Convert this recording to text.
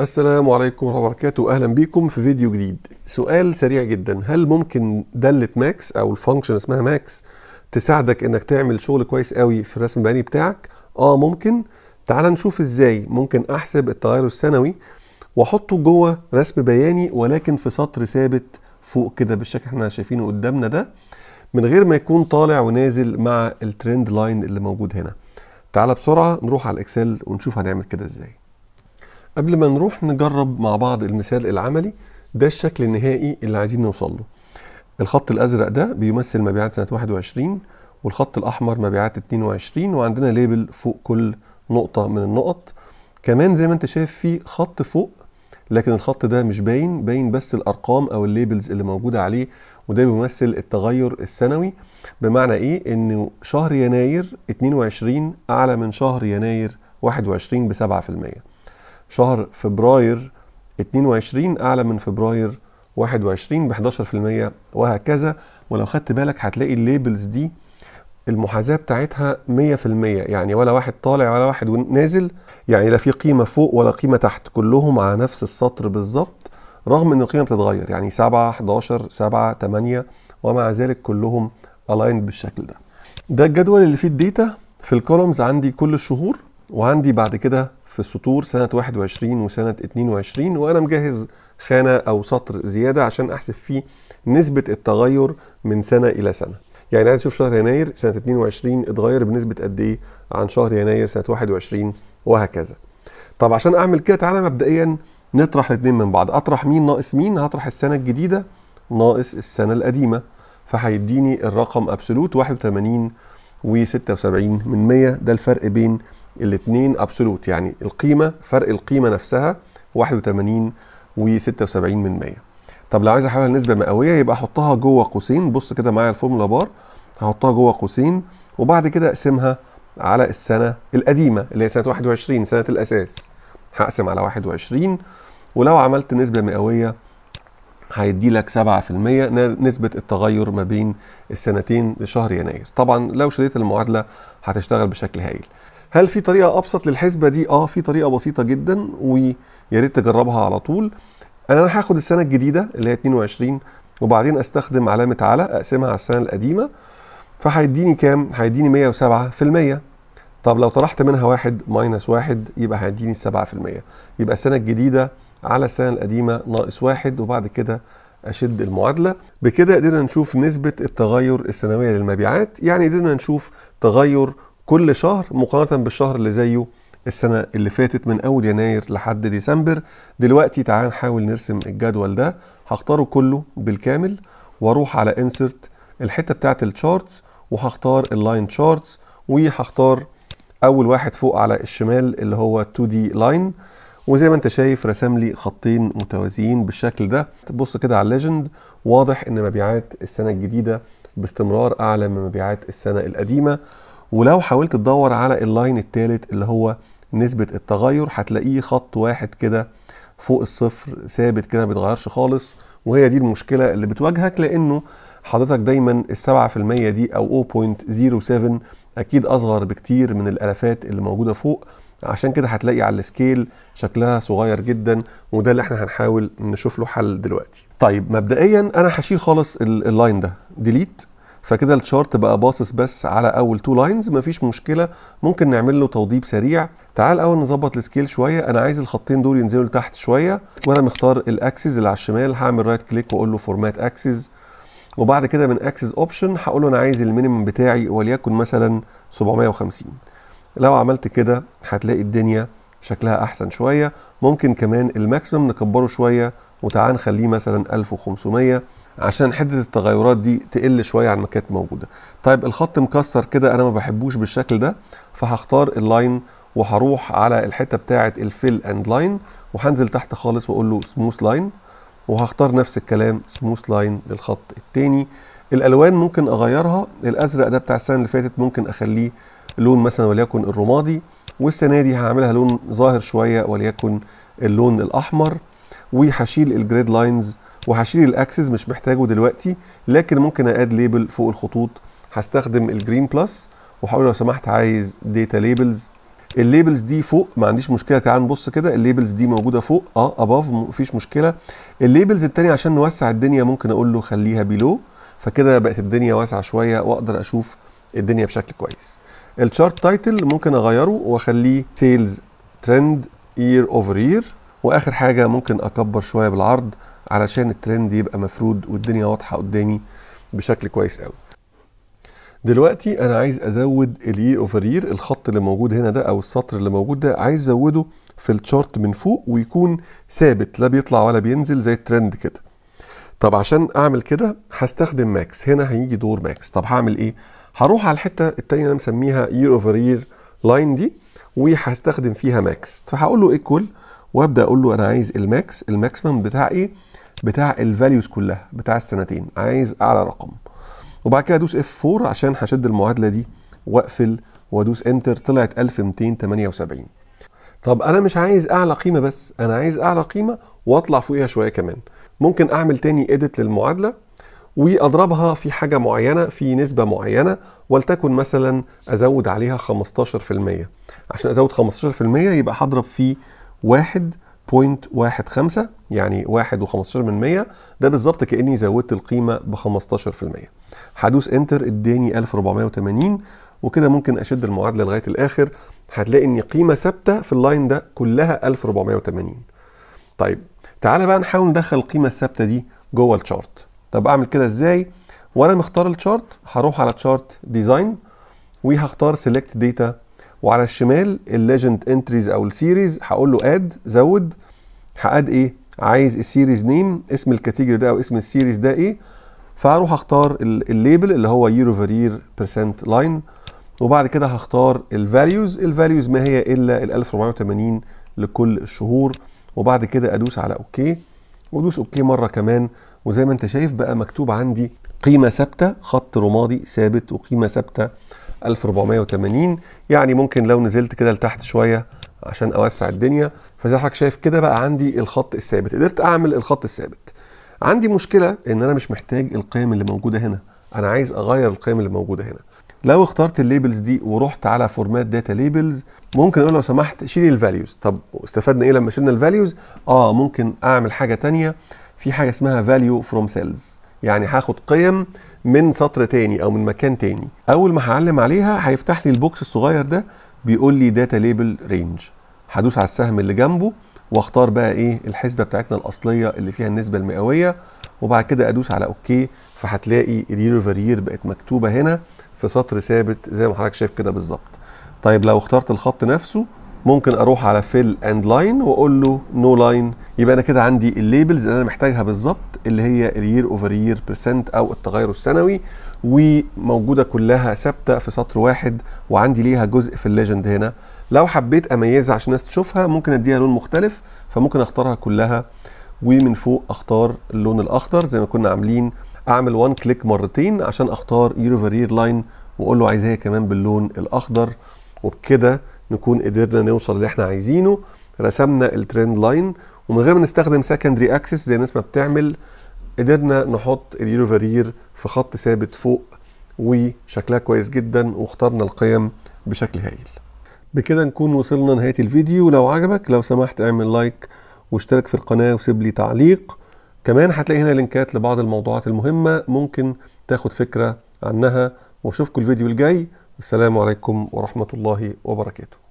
السلام عليكم ورحمة الله وبركاته. أهلا بيكم في فيديو جديد. سؤال سريع جدا. هل ممكن دالة MAX أو ال function اسمها MAX تساعدك إنك تعمل شغل كويس قوي في الرسم البياني بتاعك؟ آه ممكن. تعال نشوف إزاي ممكن أحسب التغير السنوي وأحطه جوه رسم بياني ولكن في سطر ثابت فوق كده بالشكل إحنا شايفينه قدامنا ده من غير ما يكون طالع ونازل مع ال trend line اللي موجود هنا. تعال بسرعة نروح على ال Excel ونشوف هنعمل كده إزاي. قبل ما نروح نجرب مع بعض المثال العملي ده الشكل النهائي اللي عايزين نوصل له. الخط الأزرق ده بيمثل مبيعات سنة 21 والخط الأحمر مبيعات 22 وعندنا label فوق كل نقطة من النقط. كمان زي ما انت شايف في خط فوق لكن الخط ده مش باين باين بس الأرقام أو ال labels اللي موجودة عليه وده بيمثل التغير السنوي. بمعنى إيه؟ إن شهر يناير 22 أعلى من شهر يناير 21 ب 7% شهر فبراير 22 أعلى من فبراير 21 ب 11% وهكذا. ولو خدت بالك هتلاقي الليبلز دي المحاذاة بتاعتها 100% يعني ولا واحد طالع ولا واحد نازل يعني لا في قيمة فوق ولا قيمة تحت كلهم على نفس السطر بالظبط رغم إن القيمة بتتغير يعني 7 11 7 8 ومع ذلك كلهم aligned بالشكل ده. ده الجدول اللي فيه ال data في ال columns عندي كل الشهور وعندي بعد كده في السطور سنة 21 وسنة 22 وأنا مجهز خانة أو سطر زيادة عشان أحسب فيه نسبة التغير من سنة إلى سنة. يعني عايز أشوف شهر يناير سنة 22 اتغير بنسبة قد إيه عن شهر يناير سنة 21 وهكذا. طب عشان أعمل كده تعالى مبدئيا نطرح الاثنين من بعض. أطرح مين ناقص مين؟ هطرح السنة الجديدة ناقص السنة القديمة فهيديني الرقم absolute 81 و76 من 100 ده الفرق بين الاثنين absolute يعني القيمة فرق القيمة نفسها 81 و76 من 100 طب لو عايز أحولها لنسبة مئوية يبقى أحطها جوه قوسين. بص كده معايا ال formula bar. هحطها جوه قوسين وبعد كده أقسمها على السنة القديمة اللي هي سنة 21 سنة الأساس. هقسم على 21 ولو عملت نسبة مئوية هيدي لك 7% نسبة التغير ما بين السنتين لشهر يناير. طبعا لو شديت المعادلة هتشتغل بشكل هايل. هل في طريقة أبسط للحسبة دي؟ آه في طريقة بسيطة جدا ويا ريت تجربها على طول. أنا هاخد السنة الجديدة اللي هي 22 وبعدين أستخدم علامة على أقسمها على السنة القديمة. فهيديني كام؟ هيديني 107% طب لو طرحت منها واحد minus واحد يبقى هيديني 7% يبقى السنة الجديدة على السنة القديمة ناقص واحد وبعد كده أشد المعادلة. بكده قدرنا نشوف نسبة التغير السنوية للمبيعات يعني قدرنا نشوف تغير كل شهر مقارنة بالشهر اللي زيه السنة اللي فاتت من أول يناير لحد ديسمبر. دلوقتي تعال نحاول نرسم الجدول ده. هختاره كله بالكامل وأروح على Insert الحتة بتاعت ال Charts وهختار ال line charts وهختار أول واحد فوق على الشمال اللي هو 2 D line وزي ما أنت شايف رسم لي خطين متوازيين بالشكل ده. تبص كده على ال legend واضح إن مبيعات السنة الجديدة باستمرار أعلى من مبيعات السنة القديمة. ولو حاولت تدور على ال line الثالث اللي هو نسبة التغير هتلاقيه خط واحد كده فوق الصفر ثابت كده ما بيتغيرش خالص. وهي دي المشكلة اللي بتواجهك لأنه حضرتك دايما السبعة في المية دي أو 0.07 أكيد أصغر بكتير من الألفات اللي موجودة فوق. عشان كده هتلاقي على ال scale شكلها صغير جدا وده اللي إحنا هنحاول نشوف له حل دلوقتي. طيب مبدئيا أنا هشيل خالص ال line ده. Delete فكده ال chart بقى باصص بس على أول two lines مفيش مشكلة ممكن نعمل له توضيب سريع. تعال اول نظبط ال scale شوية أنا عايز الخطين دول ينزلوا لتحت شوية وأنا مختار ال axis اللي على الشمال هعمل right click وأقول له Format Axis وبعد كده من Axis Option هقول له أنا عايز ال minimum بتاعي وليكن مثلا 750 لو عملت كده هتلاقي الدنيا شكلها أحسن شوية. ممكن كمان ال maximum نكبره شوية وتعال نخليه مثلا 1500 عشان حده التغيرات دي تقل شوية عن ما كانت موجودة. طيب الخط مكسر كده أنا ما بحبوش بالشكل ده فهختار ال line وهروح على الحتة بتاعة ال Fill and Line وهنزل تحت خالص وأقول له smooth line وهختار نفس الكلام smooth line للخط التاني. الألوان ممكن أغيرها الأزرق ده بتاع السنة اللي فاتت ممكن أخليه لون مثلا وليكن الرمادي والسنة دي هعملها لون ظاهر شوية وليكن اللون الأحمر وهشيل ال grid lines وهشيل ال axis مش محتاجه دلوقتي لكن ممكن add label فوق الخطوط. هستخدم ال green plus وهقول لو سمحت عايز data labels ال labels دي فوق ما عنديش مشكلة. تعال نبص كده. ال labels دي موجودة فوق. آه above مفيش مشكلة. ال labels التانية عشان نوسع الدنيا ممكن أقول له خليها below فكده بقت الدنيا واسعة شوية وأقدر أشوف الدنيا بشكل كويس. ال chart title ممكن أغيره وأخليه Sales Trend Year over Year وآخر حاجة ممكن أكبر شوية بالعرض. علشان الترند يبقى مفرود والدنيا واضحة قدامي بشكل كويس قوي. دلوقتي أنا عايز أزود ال year over year الخط اللي موجود هنا ده أو السطر اللي موجود ده عايز أزوده في ال chart من فوق ويكون ثابت لا بيطلع ولا بينزل زي الترند كده. طب عشان أعمل كده هستخدم MAX هنا هيجي دور MAX طب هعمل إيه؟ هروح على الحتة التانية أنا مسميها year over year line دي وهستخدم فيها MAX فهقول له equal وأبدأ أقول له أنا عايز ال max ال maximum بتاع إيه؟ بتاع ال values كلها بتاع السنتين. عايز أعلى رقم. وبعد كده ادوس F 4 عشان هشد المعادلة دي. واقفل وادوس enter طلعت 1278 طب أنا مش عايز أعلى قيمة بس أنا عايز أعلى قيمة واطلع فوقيها شوية كمان. ممكن أعمل تاني edit للمعادلة وأضربها في حاجة معينة في نسبة معينة ولتكن مثلا أزود عليها 15% عشان أزود 15% يبقى هضرب في 1.15 يعني 1 و15 من 100 ده بالظبط كأني زودت القيمة ب 15% هدوس enter اداني 1480 وكده ممكن أشد المعادلة لغاية الآخر. هتلاقي إن قيمة ثابتة في ال line ده كلها 1480 طيب تعالى بقى نحاول ندخل القيمة الثابتة دي جوه ال chart طب أعمل كده إزاي؟ وأنا مختار ال chart هروح على chart design وهختار select data وعلى الشمال ال legend entries أو ال series هقول له add زود. ه add إيه؟ عايز ال series name اسم ال category ده أو اسم ال series ده إيه؟ فهروح أختار ال label اللي هو year over year percent line وبعد كده هختار ال values ال values ما هي إلا ال 1480 لكل الشهور وبعد كده أدوس على OK وأدوس OK مرة كمان. وزي ما أنت شايف بقى مكتوب عندي قيمة ثابتة خط رمادي ثابت وقيمة ثابتة. 1480 يعني ممكن لو نزلت كده لتحت شوية عشان أوسع الدنيا. فزي حضرتك شايف كده بقى عندي الخط الثابت. قدرت أعمل الخط الثابت. عندي مشكلة إن أنا مش محتاج القيم اللي موجودة هنا. أنا عايز أغير القيم اللي موجودة هنا. لو اخترت ال labels دي ورحت على format data labels ممكن أقول لو سمحت شيلي ال values طب استفدنا إيه لما شلنا ال values آه ممكن أعمل حاجة تانية. في حاجة اسمها value from cells يعني هاخد قيم من سطر تاني أو من مكان تاني. أول ما هعلم عليها هيفتح لي ال box الصغير ده بيقول لي data label range هدوس على السهم اللي جنبه وأختار بقى إيه الحسبة بتاعتنا الأصلية اللي فيها النسبة المئوية وبعد كده أدوس على OK فهتلاقي ال year over year بقت مكتوبة هنا في سطر ثابت زي ما حضرتك شايف كده بالظبط. طيب لو اخترت الخط نفسه ممكن أروح على fill and line وأقول له no line يبقى أنا كده عندي ال labels اللي أنا محتاجها بالظبط اللي هي ال year over year percent أو التغير السنوي وموجودة كلها ثابتة في سطر واحد وعندي ليها جزء في ال legend هنا. لو حبيت أميزها عشان الناس تشوفها ممكن أديها لون مختلف فممكن أختارها كلها ومن فوق أختار اللون الأخضر زي ما كنا عاملين. أعمل one click مرتين عشان أختار year over year line وأقول له عايزاها كمان باللون الأخضر. وبكده نكون قدرنا نوصل اللي إحنا عايزينه رسمنا ال trend line ومن غير ما نستخدم secondary axis زي الناس ما بتعمل قدرنا نحط ال year over year في خط ثابت فوق وشكلها كويس جدا واخترنا القيم بشكل هايل. بكده نكون وصلنا نهايه الفيديو. لو عجبك لو سمحت اعمل like واشترك في القناة وسيب لي تعليق. كمان هتلاقي هنا لينكات لبعض الموضوعات المهمة ممكن تاخد فكرة عنها. واشوفكم الفيديو الجاي. والسلام عليكم ورحمة الله وبركاته.